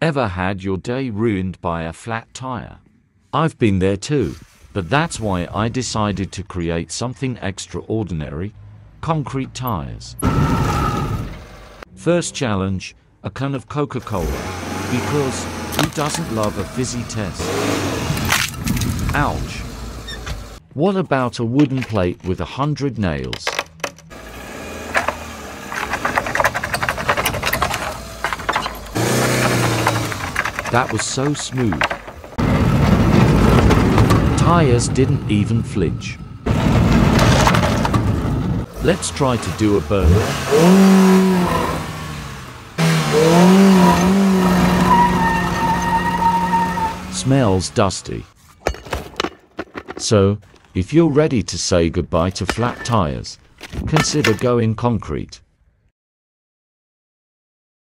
Ever had your day ruined by a flat tire? I've been there too, but that's why I decided to create something extraordinary concrete tires. First challenge a can of Coca Cola, because who doesn't love a fizzy test? Ouch. What about a wooden plate with a hundred nails? That was so smooth. Tires didn't even flinch. Let's try to do a burn. Smells dusty. So, if you're ready to say goodbye to flat tires, consider going concrete.